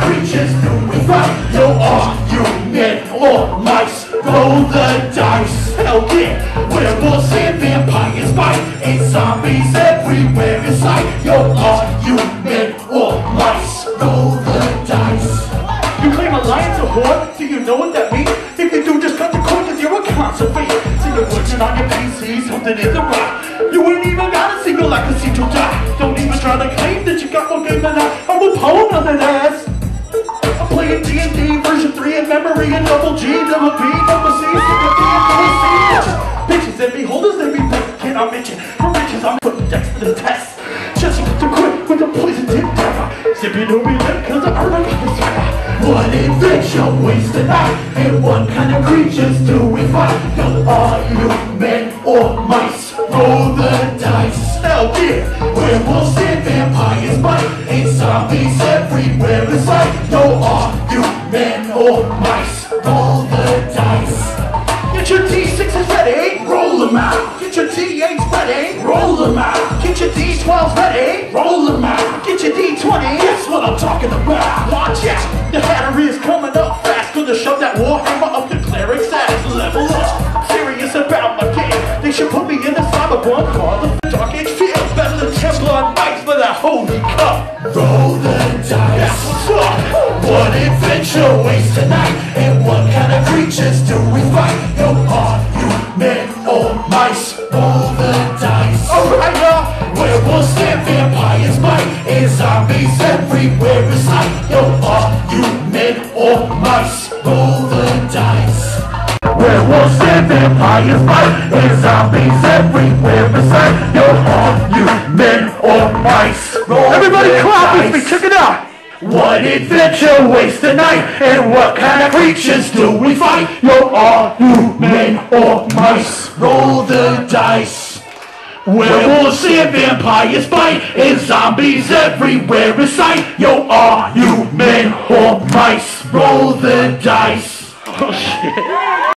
creatures do without no argument or mice. Roll the dice, hell yeah. Werewolves and vampires bite, and zombies everywhere in sight. Your argument or mice. Roll the dice. You claim a lion's a whore? Do you know what that means? If you do, just cut the cord cause you're a conservator. See, you're working on your PC, something is a rock. You ain't even got a single I can see to die. Don't even try to claim that you got more game than I. I'm a poem on. 3 and double G, double B, double C, double D, and double C. Bitches, bitches and beholders, they be can I mention. For riches, I'm putting decks to the test. Just to quit with the poison tip dagger. Sipping me lip cause I earn a swagger. One adventure waste a and what kind of creatures do we fight? Yo, are you men or mice? Roll the dice. Hell yeah, werewolves and vampires bite, and zombies everywhere in sight. Yo, are you men or mice? Roll the dice. Get your D6s ready, roll them out. Get your D8s ready, roll them out. Get your D12s ready, roll them out. Get your D20, guess what I'm talking about. Watch out, the Hattery is coming up fast. Gonna shove that warhammer up the cleric's ass. Level up, serious about my game. They should put me in the cyberpunk called the Dark Age Field. Better than Templar Knights for that holy cup. Roll the dice. That's what's up. What adventure waits tonight? Everywhere in sight. Yo, are you men or mice? Roll the dice. Werewolves and vampires bite And zombies everywhere in sight Yo, are you men or mice? Roll Everybody the clap with dice. me, check it out. What adventure wastes the night? And what kind of creatures do we fight? Yo, are you men or mice? Roll the dice. Werewolves and vampires bite, and zombies everywhere in sight. Yo, are you men or mice? Roll the dice. Oh shit.